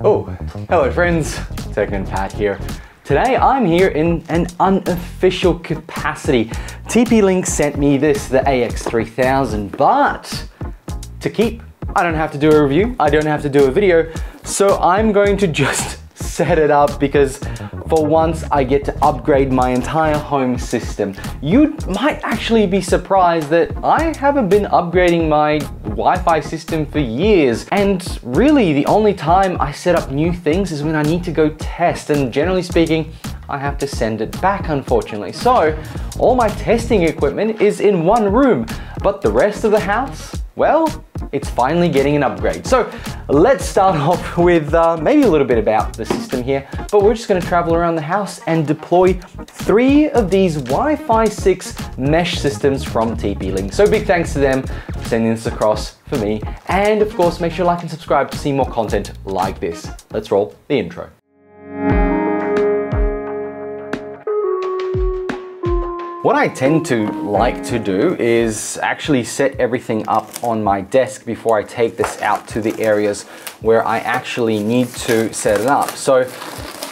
Oh, hello friends, Techman Pat here. Today I'm here in an unofficial capacity. TP-Link sent me this, the AX3000, but to keep, I don't have to do a review, I don't have to do a video, so I'm going to just set it up because for once I get to upgrade my entire home system. You might actually be surprised that I haven't been upgrading my Wi-Fi system for years. And really the only time I set up new things is when I need to go test. And generally speaking I have to send it back unfortunately. So all my testing equipment is in one room. But the rest of the house, well, it's finally getting an upgrade. So let's start off with uh, maybe a little bit about the system here, but we're just gonna travel around the house and deploy three of these Wi-Fi 6 mesh systems from TP-Link. So big thanks to them for sending this across for me. And of course, make sure to like and subscribe to see more content like this. Let's roll the intro. What I tend to like to do is actually set everything up on my desk before I take this out to the areas where I actually need to set it up. So,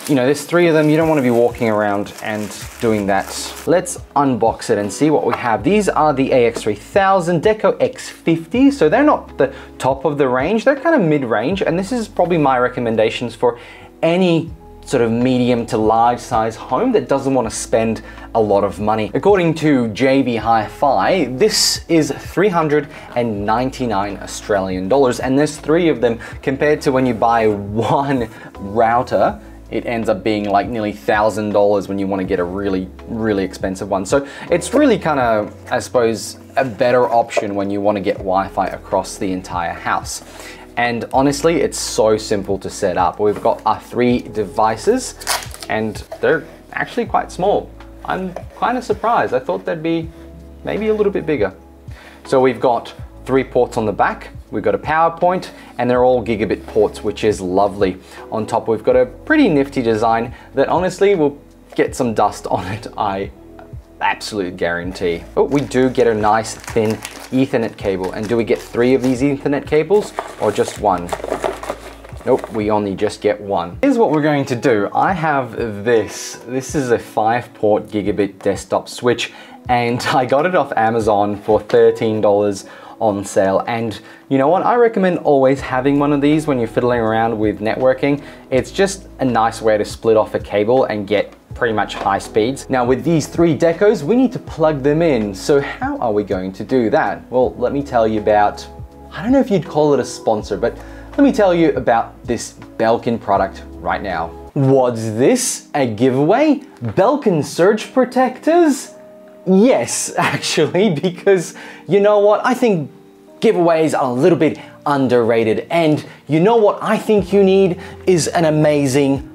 you know, there's three of them. You don't want to be walking around and doing that. Let's unbox it and see what we have. These are the AX3000 Deco X50. So they're not the top of the range. They're kind of mid-range. And this is probably my recommendations for any sort of medium to large size home that doesn't want to spend a lot of money. According to JB Hi-Fi, this is 399 Australian dollars and there's three of them compared to when you buy one router it ends up being like nearly thousand dollars when you want to get a really really expensive one so it's really kind of i suppose a better option when you want to get wi-fi across the entire house and honestly, it's so simple to set up. We've got our three devices and they're actually quite small. I'm kind of surprised. I thought they'd be maybe a little bit bigger. So we've got three ports on the back, we've got a power point, and they're all gigabit ports, which is lovely. On top, we've got a pretty nifty design that honestly will get some dust on it, I absolute guarantee. But we do get a nice thin ethernet cable. And do we get three of these ethernet cables or just one? Nope, we only just get one. Here's what we're going to do. I have this. This is a five port gigabit desktop switch and I got it off Amazon for $13 on sale. And you know what? I recommend always having one of these when you're fiddling around with networking. It's just a nice way to split off a cable and get pretty much high speeds. Now with these three decos, we need to plug them in. So how are we going to do that? Well, let me tell you about, I don't know if you'd call it a sponsor, but let me tell you about this Belkin product right now. What's this? A giveaway? Belkin surge protectors? Yes, actually, because you know what? I think giveaways are a little bit underrated. And you know what I think you need is an amazing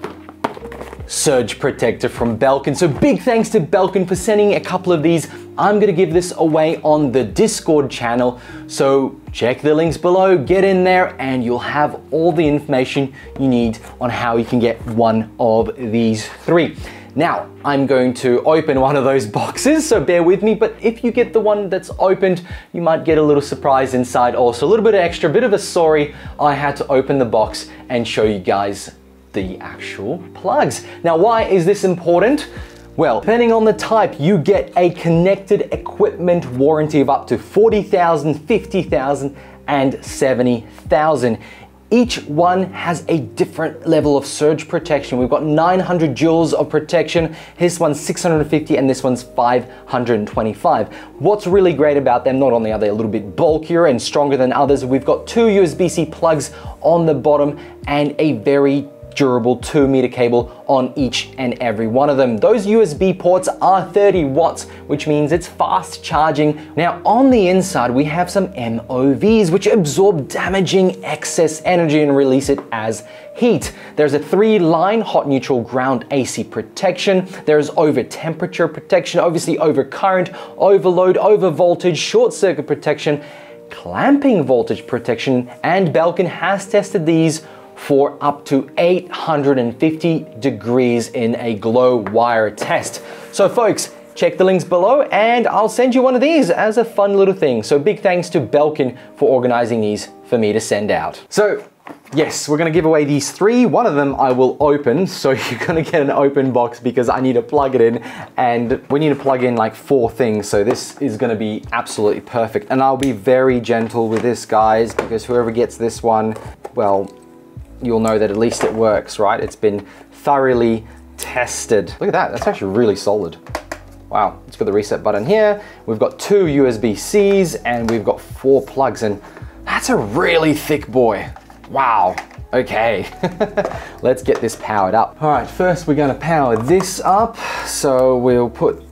surge protector from Belkin. So big thanks to Belkin for sending a couple of these. I'm gonna give this away on the Discord channel. So check the links below, get in there and you'll have all the information you need on how you can get one of these three. Now, I'm going to open one of those boxes, so bear with me, but if you get the one that's opened, you might get a little surprise inside also. A little bit extra, bit of a sorry, I had to open the box and show you guys the actual plugs. Now, why is this important? Well, depending on the type, you get a connected equipment warranty of up to 40,000, 50,000, and 70,000. Each one has a different level of surge protection. We've got 900 joules of protection. This one's 650 and this one's 525. What's really great about them, not only are they a little bit bulkier and stronger than others, we've got two USB-C plugs on the bottom and a very durable 2 meter cable on each and every one of them. Those USB ports are 30 watts, which means it's fast charging. Now on the inside, we have some MOVs, which absorb damaging excess energy and release it as heat. There's a three line hot neutral ground AC protection. There's over temperature protection, obviously over current, overload, over voltage, short circuit protection, clamping voltage protection, and Belkin has tested these for up to 850 degrees in a glow wire test. So folks, check the links below and I'll send you one of these as a fun little thing. So big thanks to Belkin for organizing these for me to send out. So Yes, we're gonna give away these three. One of them I will open, so you're gonna get an open box because I need to plug it in and we need to plug in like four things. So this is gonna be absolutely perfect. And I'll be very gentle with this guys because whoever gets this one, well, you'll know that at least it works, right? It's been thoroughly tested. Look at that, that's actually really solid. Wow, it's got the reset button here. We've got two USB-Cs and we've got four plugs and that's a really thick boy. Wow, okay. let's get this powered up. All right, first we're gonna power this up. So we'll put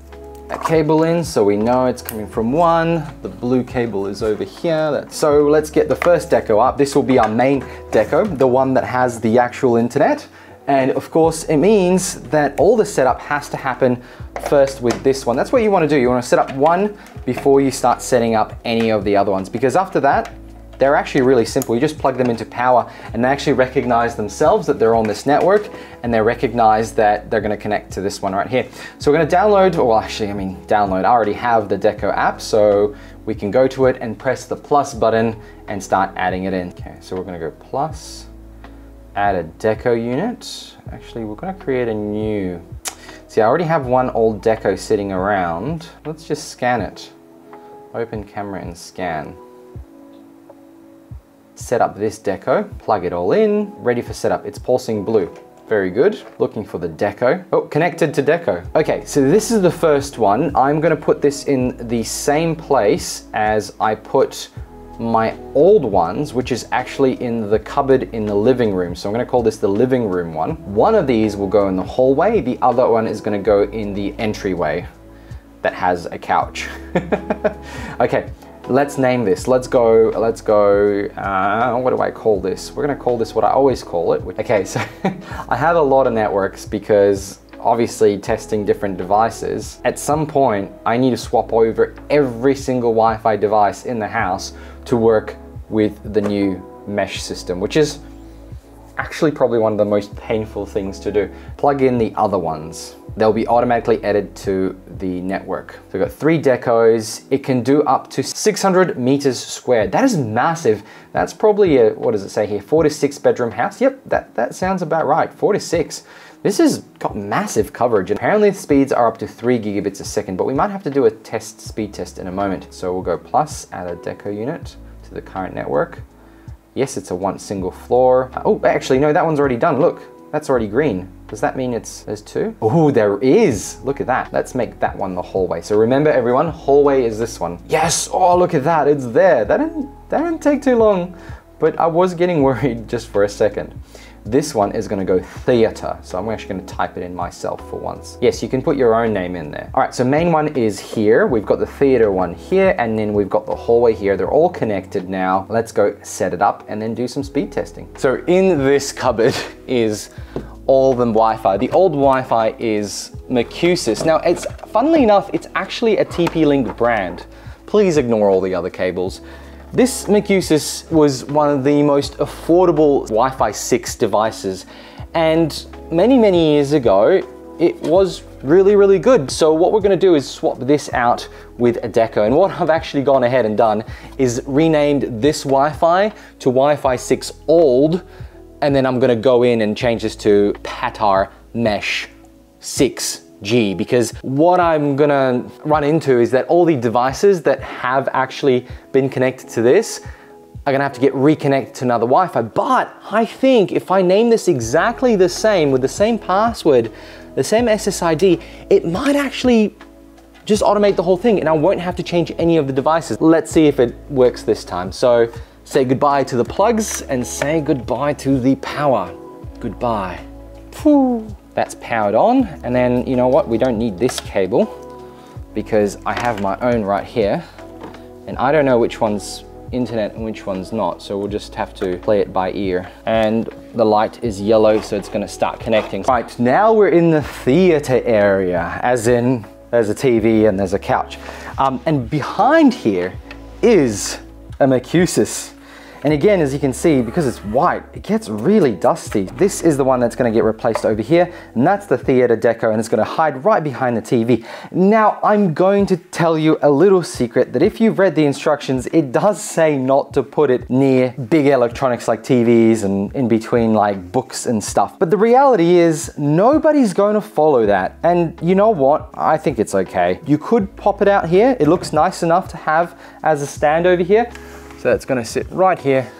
a cable in so we know it's coming from one. The blue cable is over here. So let's get the first deco up. This will be our main deco, the one that has the actual internet. And of course, it means that all the setup has to happen first with this one. That's what you wanna do. You wanna set up one before you start setting up any of the other ones. Because after that, they're actually really simple. You just plug them into power and they actually recognize themselves that they're on this network and they recognize that they're gonna connect to this one right here. So we're gonna download, or well, actually, I mean, download. I already have the Deco app, so we can go to it and press the plus button and start adding it in. Okay, so we're gonna go plus, add a Deco unit. Actually, we're gonna create a new. See, I already have one old Deco sitting around. Let's just scan it. Open camera and scan set up this deco, plug it all in, ready for setup. It's pulsing blue. Very good. Looking for the deco. Oh, connected to deco. Okay, so this is the first one. I'm gonna put this in the same place as I put my old ones, which is actually in the cupboard in the living room. So I'm gonna call this the living room one. One of these will go in the hallway. The other one is gonna go in the entryway that has a couch. okay, let's name this. Let's go, let's go, uh, what do I call this? We're gonna call this what I always call it. Okay, so I have a lot of networks because obviously testing different devices. At some point, I need to swap over every single Wi-Fi device in the house to work with the new mesh system, which is actually probably one of the most painful things to do. Plug in the other ones they'll be automatically added to the network. So we've got three decos. It can do up to 600 meters squared. That is massive. That's probably a, what does it say here? Four to six bedroom house. Yep, that, that sounds about right. Four to six. This has got massive coverage. And apparently the speeds are up to three gigabits a second, but we might have to do a test speed test in a moment. So we'll go plus, add a deco unit to the current network. Yes, it's a one single floor. Oh, actually, no, that one's already done. Look, that's already green. Does that mean it's there's two? Oh, there is. Look at that. Let's make that one the hallway. So remember everyone, hallway is this one. Yes. Oh, look at that. It's there. That didn't that didn't take too long, but I was getting worried just for a second. This one is gonna go theater. So I'm actually gonna type it in myself for once. Yes, you can put your own name in there. All right, so main one is here. We've got the theater one here, and then we've got the hallway here. They're all connected now. Let's go set it up and then do some speed testing. So in this cupboard is all the Wi-Fi. The old Wi-Fi is Mercusys. Now, it's funnily enough, it's actually a TP-Link brand. Please ignore all the other cables. This Mercusys was one of the most affordable Wi-Fi 6 devices. And many, many years ago, it was really, really good. So what we're gonna do is swap this out with a Deco. And what I've actually gone ahead and done is renamed this Wi-Fi to Wi-Fi 6 Old and then I'm gonna go in and change this to Patar Mesh 6G because what I'm gonna run into is that all the devices that have actually been connected to this are gonna have to get reconnected to another Wi-Fi. But I think if I name this exactly the same with the same password, the same SSID, it might actually just automate the whole thing and I won't have to change any of the devices. Let's see if it works this time. So Say goodbye to the plugs and say goodbye to the power. Goodbye. That's powered on. And then, you know what? We don't need this cable because I have my own right here. And I don't know which one's internet and which one's not. So we'll just have to play it by ear. And the light is yellow, so it's gonna start connecting. Right, now we're in the theater area, as in there's a TV and there's a couch. Um, and behind here is a Mercusys And again, as you can see, because it's white, it gets really dusty. This is the one that's gonna get replaced over here, and that's the theater deco, and it's gonna hide right behind the TV. Now, I'm going to tell you a little secret that if you've read the instructions, it does say not to put it near big electronics like TVs and in between like books and stuff. But the reality is nobody's going to follow that. And you know what? I think it's okay. You could pop it out here. It looks nice enough to have as a stand over here. So it's gonna sit right here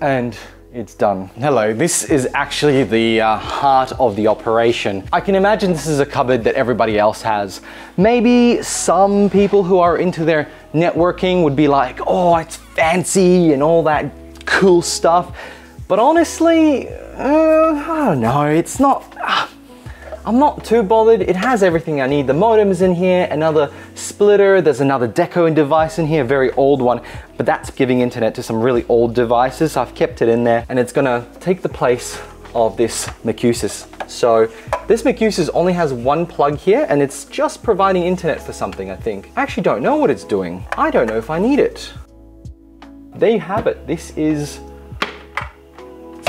and it's done. Hello, this is actually the uh, heart of the operation. I can imagine this is a cupboard that everybody else has. Maybe some people who are into their networking would be like, oh, it's fancy and all that cool stuff. But honestly, uh, I don't know, it's not, uh, I'm not too bothered. It has everything I need. The modem's in here, another splitter, there's another decoing device in here, a very old one, but that's giving internet to some really old devices. I've kept it in there and it's gonna take the place of this Mercusys. So this Mercusys only has one plug here and it's just providing internet for something, I think. I actually don't know what it's doing. I don't know if I need it. There you have it. This is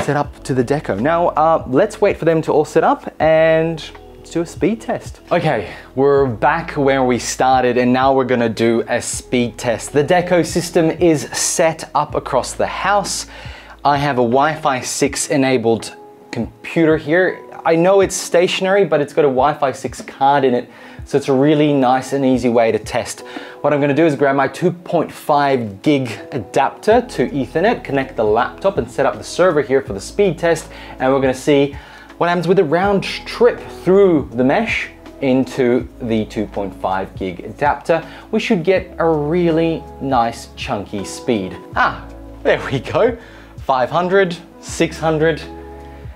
set up to the deco. Now, uh, let's wait for them to all set up and let's do a speed test. Okay, we're back where we started and now we're gonna do a speed test. The deco system is set up across the house. I have a Wi-Fi 6 enabled computer here. I know it's stationary, but it's got a Wi-Fi 6 card in it so it's a really nice and easy way to test. What I'm gonna do is grab my 2.5 gig adapter to ethernet, connect the laptop and set up the server here for the speed test. And we're gonna see what happens with a round trip through the mesh into the 2.5 gig adapter. We should get a really nice chunky speed. Ah, there we go. 500, 600,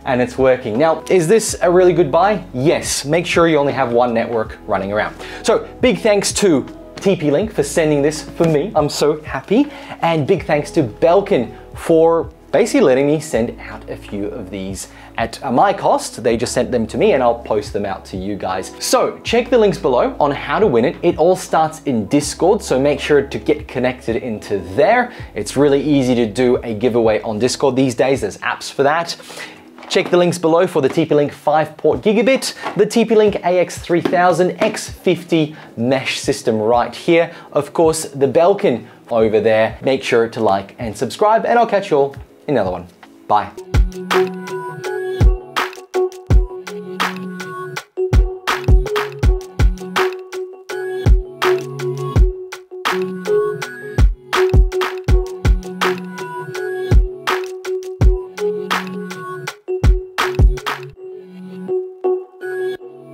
and it's working. Now, is this a really good buy? Yes, make sure you only have one network running around. So big thanks to TP-Link for sending this for me. I'm so happy. And big thanks to Belkin for basically letting me send out a few of these at uh, my cost. They just sent them to me and I'll post them out to you guys. So check the links below on how to win it. It all starts in Discord, so make sure to get connected into there. It's really easy to do a giveaway on Discord these days. There's apps for that. Check the links below for the TP-Link 5 port gigabit, the TP-Link AX3000 X50 mesh system right here, of course the Belkin over there. Make sure to like and subscribe and I'll catch you all another one. Bye.